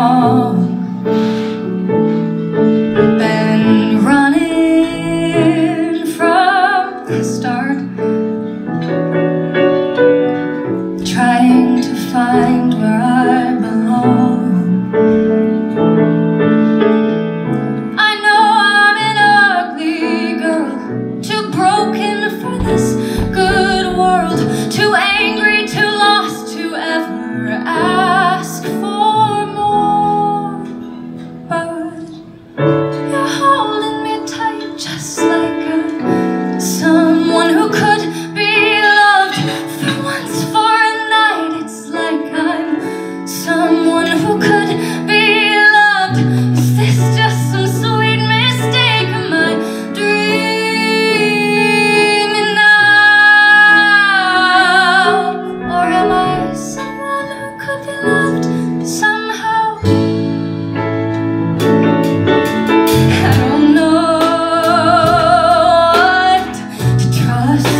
哦 us.